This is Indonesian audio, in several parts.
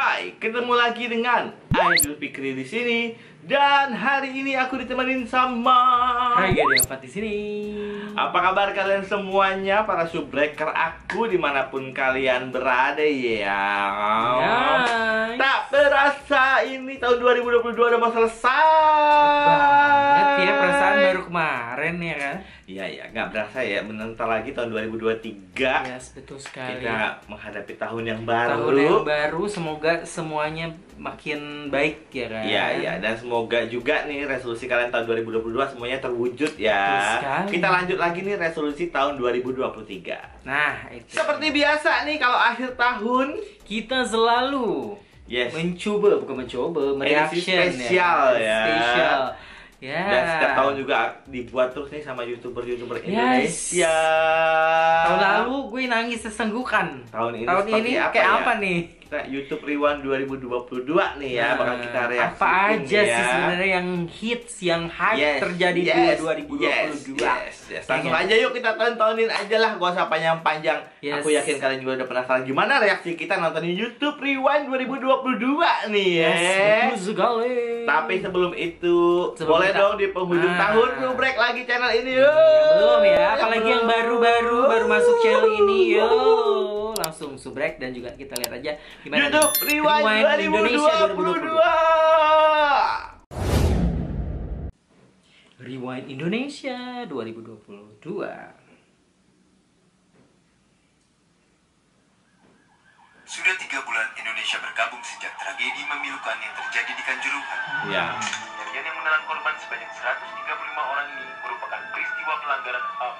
Hai, ketemu lagi dengan Aidil Fikri di sini. Dan hari ini aku ditemenin sama Hai Gede Empat di sini. Apa kabar kalian semuanya para subbreaker aku di mana pun kalian berada ya? Hai. Tak terasa ini tahun 2022 udah mau selesai. Banget ya perasaan baru kemarin ya kan? Iya ya, nggak berasa ya. Bentar lagi tahun 2023 Yes, betul sekali. kita menghadapi tahun yang baru. Tahun yang baru semoga semuanya makin baik ya kan? Iya, iya, dan semoga juga nih resolusi kalian tahun 2022 semuanya terwujud ya. Kita lanjut lagi nih resolusi tahun 2023. Nah, itu. Seperti biasa nih kalau akhir tahun, kita selalu yes. mencoba bukan mencoba, mereaction spesial ya. Spesial. Ya. Dan setiap tahun juga dibuat terus nih sama youtuber-youtuber Yes. Indonesia. Tahun lalu gue nangis sesenggukan. Tahun ini Tahun ini apa kayak ya? apa nih? Kita YouTube Rewind 2022 nih ya, Nah, bakal kita reaksi Apa aja ya. sih sebenarnya yang hits, yang hype Yes, terjadi yes, di Yes, 2022? yes, yes. Langsung Ya aja yuk kita tontonin aja lah, gak usah panjang-panjang. Yes. Aku yakin kalian juga udah penasaran gimana reaksi kita nontonin YouTube Rewind 2022 nih ya. Yes, betul sekali. Tapi sebelum itu, Sebelum boleh kita- dong di penghujung Ah. tahun lu break lagi channel ini yuk. Yang belum ya, apalagi yang baru-baru baru masuk channel ini yo. Langsung subrek dan juga kita lihat aja gimana YouTube Rewind, 2022. Rewind Indonesia 2022. Sudah tiga bulan Indonesia bergabung sejak tragedi memilukan yang terjadi di Kanjuruhan. Ya. Kejadian yang menelan korban sebanyak 135 orang ini merupakan peristiwa pelanggaran HAM.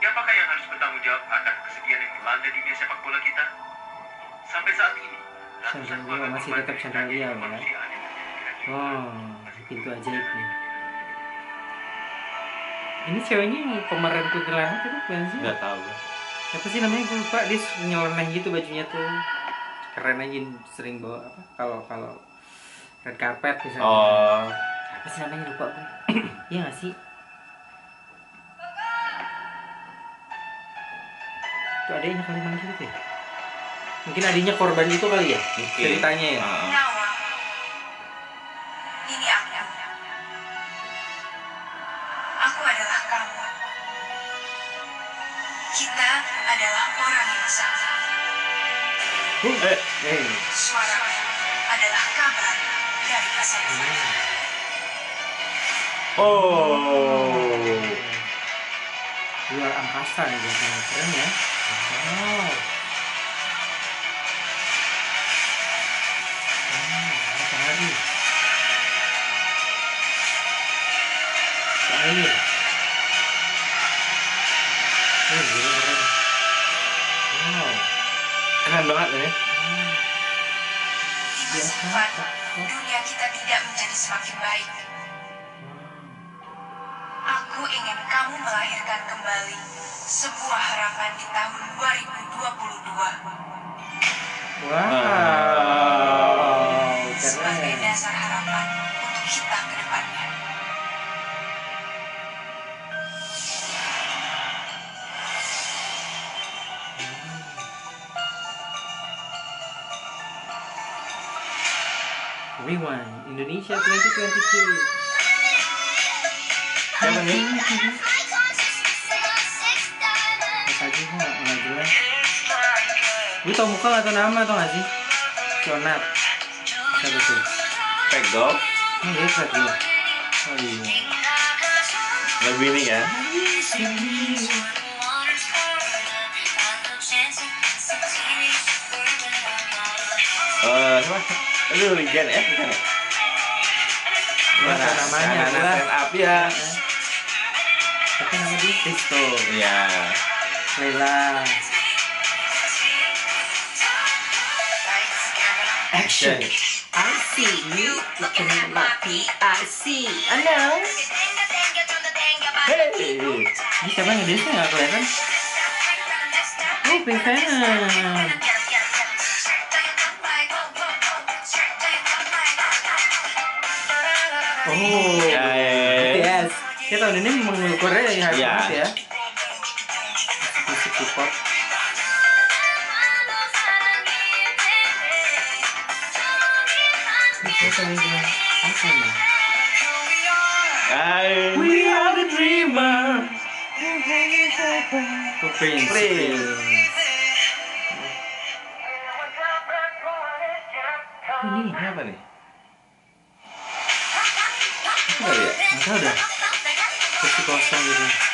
Siapakah yang harus bertanggung jawab akan kesedihan yang melanda dunia sepak bola kita? Sampai saat ini, ratusan keluarga masih tetap tragedi ya? Oh, pintu ajaib nih. Ini ceweknya yang pemeran kuntilanak itu bukan sih? Enggak tahu. Siapa sih namanya gue lupa dia nyeleneh gitu bajunya tuh keren aja sering bawa apa kalau kalau red carpet misalnya Oh, apa sih namanya lupa gue iya gak sih adanya kali mana gitu ya mungkin adanya korban itu kali ya Mungkin. ceritanya ya. Nawa. Ini aku. Aku adalah kamu. Kita adalah orang yang sama. eh, eh Suara adalah kabar dari masa depan. oh. luar angkasa nih keren ya air oh gila keren wow Keren banget ini. Di depan, dunia kita tidak menjadi semakin baik. Aku ingin kamu melahirkan kembali sebuah harapan di tahun 2022. wow sebagai dasar harapan untuk kita ke depannya. Rewind Indonesia 2022 Siapa nih? Aja kok nggak nggak jelas Gue tau muka gak tau nama tau gak sih? Cionat Siapa tuh? Pegol. Oh dia keren gue Oh iya Lagu ini kan. Eh, siapa? Aduh, Gen F bukan ya? Gimana namanya adalah stand up ya. Apa nama dia? Risto Iya. Lela Action. I see you looking like PIC I know Hey. Ini siapa yang sih gak kelihatan? Oh, Pink Venom Oh, Guys. yes. Ya tahun ini yang hype Iya. banget ya. Musik K-pop. Apa ini? Apa nih? I, we are the dreamer. Oh, Prince. Prince. Ini Ini apa nih? Apa kali ya? nggak tahu dah. Kursi kosong gitu.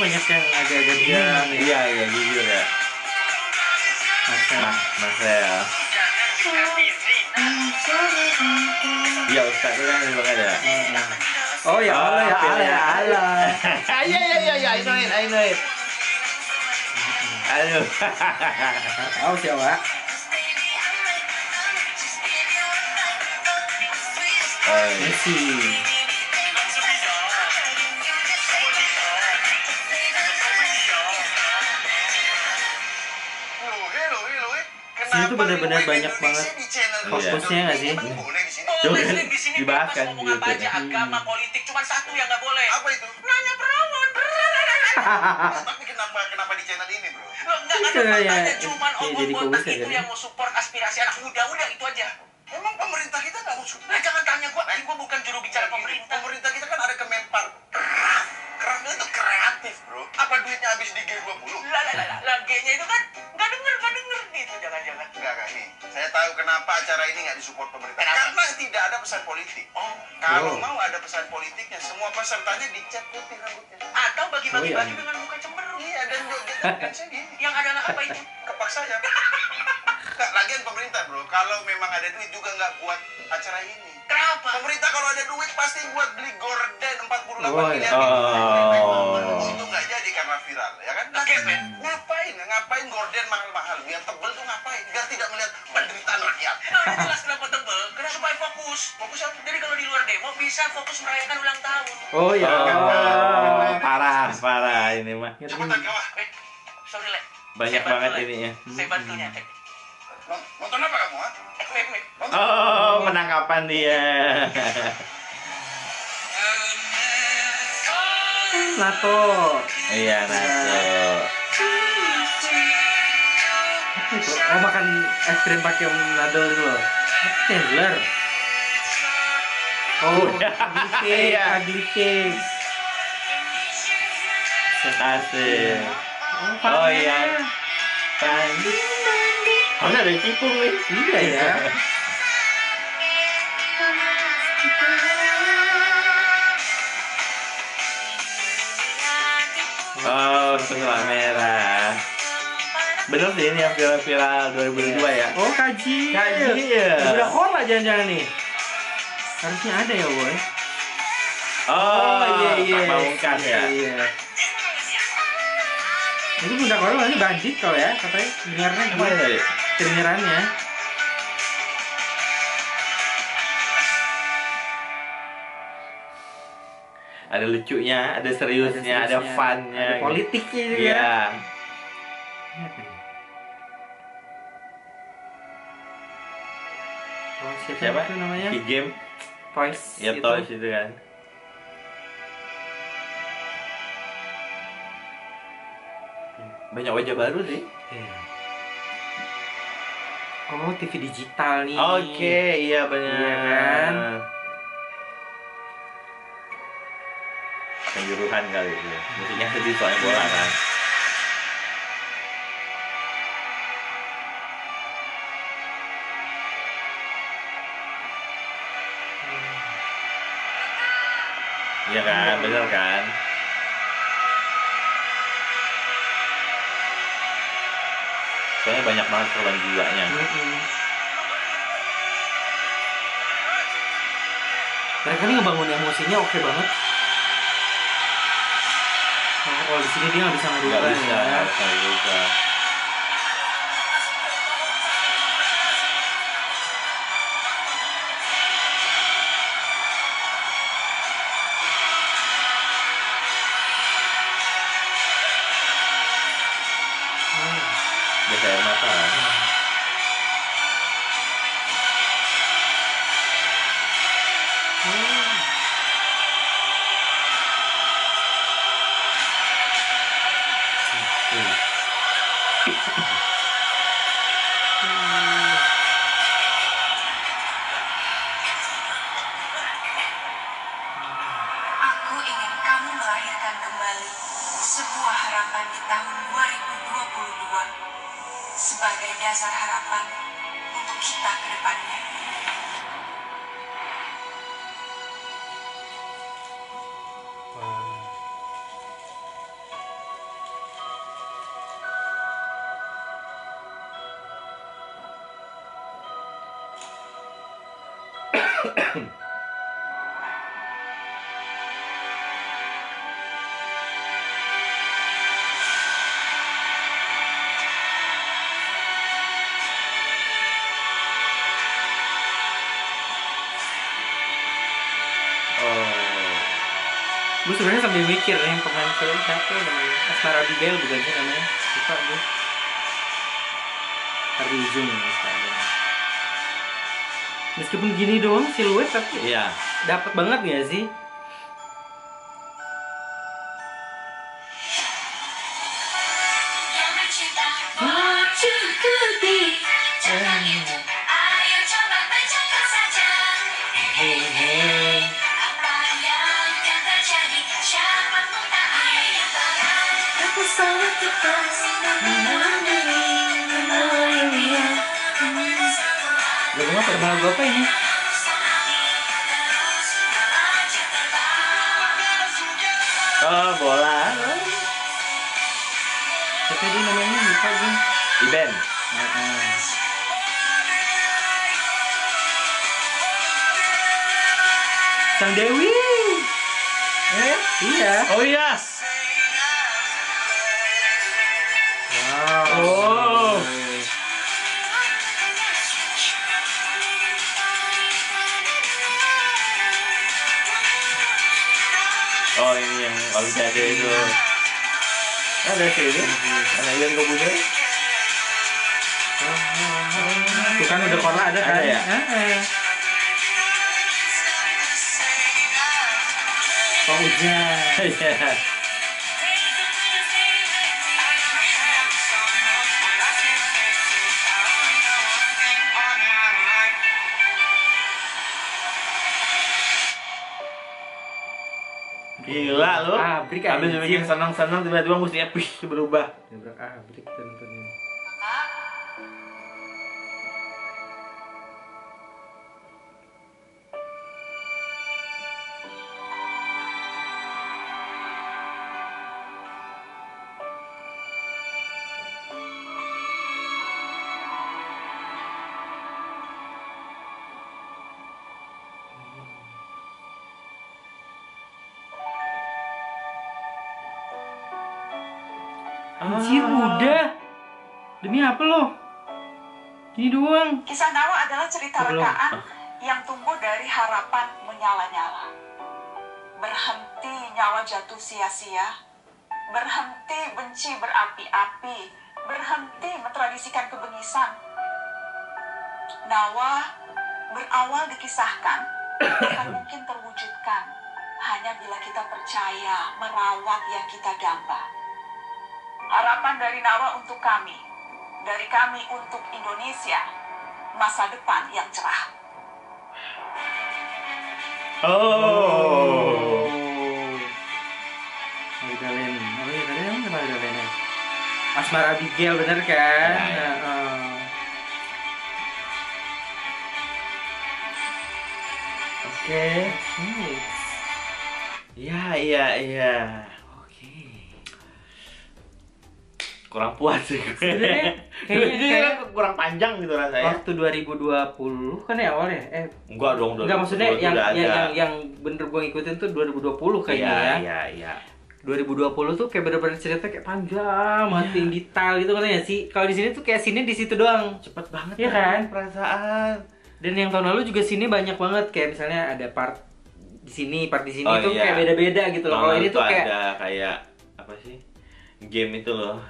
Banyak yang agak-agak Iya, nih. iya, iya, jujur ya. Marcel. Marcel. Iya, Ustaz itu kan memang ada. Oh ya Allah ya Allah ya Allah. Iya, iya, iya, iya, I know it, I know it. Aduh. Tahu siapa? Oh, Messi. Sini tuh benar-benar banyak banget fokusnya nggak sih? Coba kan dibahas kan aja, ya. agama, politik, cuma satu yang nggak boleh. Apa itu? Nanya perawan. Tapi kenapa kenapa di channel ini, Bro? Lo nggak ada Itu ya, faktanya, ya, cuman jadi botak itu kan? yang mau support aspirasi anak muda, udah itu aja. Emang pemerintah kita nggak mau support? Nah, jangan tanya gua, gua bukan juru bicara pemerintah. Pemerintah kita kan ada Kemenpar. Kerak. Keraknya itu kreatif, Bro. Apa duitnya habis di G20? Lah, lah, lah, lah, lah, G-nya itu kan nggak denger, nggak gitu, jangan-jangan. Enggak, enggak nih. Saya tahu kenapa acara ini nggak disupport pemerintah. Kenapa? Karena tidak ada pesan politik. Oh, Kalau Oh. mau ada pesan politiknya, semua pesertanya dicat putih rambutnya. atau bagi-bagi Oh, iya. baju dengan muka cemberut. Iya, dan joget dan saya gini. Yang adalah apa itu? Kepaksa ya. Enggak, lagian pemerintah, Bro. Kalau memang ada duit juga nggak buat acara ini. Kenapa? Pemerintah kalau ada duit pasti buat beli gorden 48 Oh, miliar. Oh. Itu karena viral, ya kan? Oke, Ben. Ngapain? Ngapain gorden mahal-mahal? Biar tebel tuh ngapain? Biar tidak melihat penderitaan rakyat. Nah, itu jelas kenapa tebel, karena supaya fokus. Fokus apa? Jadi kalau di luar demo bisa fokus merayakan ulang tahun. Oh ya Allah. Oh, parah, parah ini mah. Cepetan kawah. Eh, sorry, Le. Banyak banget Le. ininya. Saya bantunya. Eh, Nont- Nonton apa kamu, ha? eh. Oh, penangkapan dia. Nato. Iya, Nato. Apa itu? Oh makan es krim pakai nadal itu loh. Tendler. Oh, ugly cake, Iya. ugly cake. Asik. Oh, Oh iya. Oh, ada cipung nih. Iya ya. Oh, sebelah merah. Bener sih ini yang viral-viral 2002 ya. Oh kaji. Kaji, ya. Udah kola jangan-jangan nih. Harusnya ada ya boy. Oh, iya iya. Pak Pamungkas ya. Iya. Ini bunda kola ini bandit kau ya katanya dengarnya ya tadi? kedengerannya. Ada lucunya, ada seriusnya, ada seriusnya, funnya. ada politiknya juga. Iya. Oh, siapa, Siapa? itu namanya? Di game Toys. ya itu. Toys itu kan. Banyak wajah baru sih. Iya. Oh, TV digital nih. Oke, iya benar. Iya kan? Penjuruhan kali itu. Musiknya sedih soalnya bola kan. Iya kan, bener kan? Soalnya banyak banget korban jiwanya. Mm-mm. Mereka nih ngebangun emosinya oke banget. Oh, oh, di sini dia nggak bisa Gak ngerubah bisa, ya. Gue sebenarnya sambil mikir nih pemain film siapa ya namanya? Asmara Abigail bukan sih namanya? Lupa gue Harry Zoom ya. Meskipun gini doang siluet tapi Iya. dapat banget gak sih? Apa? Lagu apa ini? Oh, bola. Siapa dia namanya? Lupa gue Iben. Heeh. Sang Dewi Eh? Iya Oh iya. Wow Olimpiade itu. Ada sih ini. Ada yang kau punya? Tuh kan udah kola ada kan? Ada ya? Heeh. Oh hujan Iya. Gila lu. Abrik, Habis anjing. bikin senang-senang tiba-tiba mesti berubah. Nabrak abrik kita ini Anjir udah Demi apa lo? Gini doang Kisah Nawa adalah cerita Belum. rekaan yang tumbuh dari harapan menyala-nyala. Berhenti nyawa jatuh sia-sia, berhenti benci berapi-api, berhenti mentradisikan kebengisan. Nawa berawal dikisahkan akan mungkin terwujudkan hanya bila kita percaya merawat yang kita damba. Harapan dari Nawa untuk kami, dari kami untuk Indonesia, masa depan yang cerah. Oh. Oh iya tadi Asmar Abigail bener kan? Ya, ya. Heeh. Oke. Hmm. Iya, iya, iya. Kurang puas sih. Sebenarnya kayaknya- kayak- kan kurang panjang gitu rasanya. Waktu 2020 kan ya awal ya? Eh Enggak dong, Enggak maksudnya 2020 yang, yang, yang yang bener gue ngikutin tuh 2020 kayaknya Iya, ya. iya, iya. 2020 tuh kayak bener-bener cerita kayak panjang, banget yang detail gitu kan ya sih. Kalau di sini tuh kayak sini di situ doang. Cepet banget Iya kan? perasaan. Dan yang tahun lalu juga sini banyak banget kayak misalnya ada part di sini, part di sini Oh, tuh iya. kayak beda-beda gitu loh. Kalau ini tuh kayak ada kayak apa sih? Game itu loh.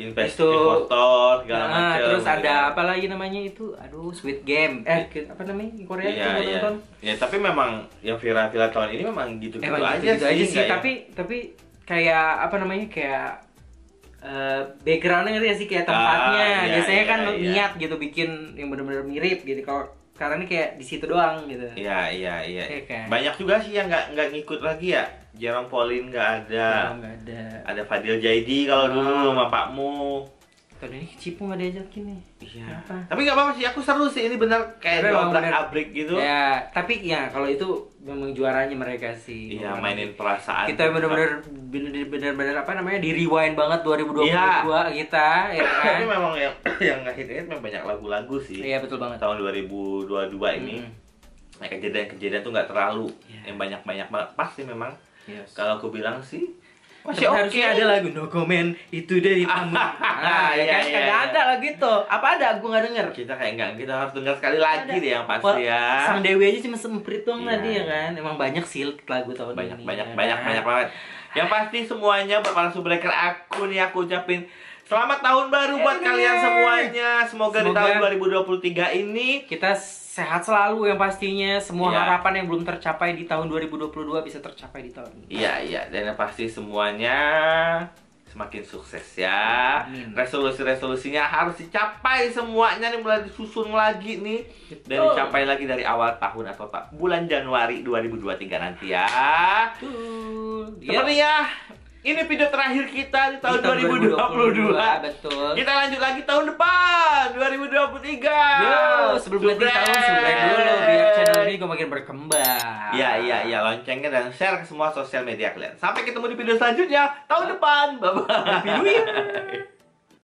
Invest Itu- investor segala Nah, macam. terus gitu ada kan. apa lagi namanya itu? Aduh, Sweet Game. Eh, apa namanya? Di Korea Iya, gua iya. nonton. Ya, tapi memang yang viral-viral tahun ini memang gitu-gitu Emang aja, gitu, sih. aja sih, yang- tapi tapi kayak apa namanya? Kayak eh, backgroundnya ngerti gak sih kayak tempatnya Ah, iya, biasanya iya, kan iya. niat gitu bikin yang bener-bener mirip gitu kalau sekarang ini kayak di situ doang gitu. Iya iya iya. Iya kan? Banyak juga sih yang nggak nggak ngikut lagi ya. Jerome Pauline nggak ada. Oh, nggak ada. Ada Fadil Jaidi kalau dulu Ah. sama Pakmu. Tahun ini Cipu nggak diajakin nih. Iya. Kenapa? Tapi nggak apa-apa sih. Aku seru sih ini bener kayak bener. abrik gitu. Ya, tapi ya kalau itu memang juaranya mereka sih. Iya mainin perasaan. kita bener-bener bener-bener apa namanya di rewind banget 2022 Iya. kita ya kan. Tapi memang yang yang nggak hit-hit memang banyak lagu-lagu sih. Iya betul banget. Tahun 2022 ini. Mm. Nah, kejadian-kejadian tuh nggak terlalu Iya. yang banyak-banyak banget. Pasti memang Yes. kalau aku bilang sih Masih oke. harusnya ada lagu no comment itu dari tamu. Ah, ya Iya, kan iya, kagak iya. ada lagu itu. Apa ada? Gua nggak denger. kita kayak nggak kita harus dengar sekali lagi deh yang pasti ya. Sang Dewi aja cuma semprit doang Iya. tadi ya kan. Emang banyak sih lagu tahun banyak ini. banyak ya banyak kan? banyak banget. Yang pasti semuanya buat para subbreaker aku nih aku ucapin Selamat tahun baru buat kalian semuanya. Semoga, di Semoga- tahun 2023 ini Kita sehat selalu yang pastinya. Semua Iya. harapan yang belum tercapai di tahun 2022 bisa tercapai di tahun ini. Iya iya dan yang pasti semuanya semakin sukses ya. Amin. Resolusi-resolusinya harus dicapai semuanya nih mulai disusun lagi nih dan Betul. dicapai lagi dari awal tahun atau tak bulan Januari 2023 nanti ya. Tuh. Sepertinya ini video terakhir kita di tahun Di tahun 2022. Betul. Kita lanjut lagi tahun depan 2023. Yo, sebelum ganti tahun subrek dulu biar channel ini gue makin berkembang. Iya iya iya loncengnya dan share ke semua sosial media kalian. Sampai ketemu di video selanjutnya tahun depan. Bye bye.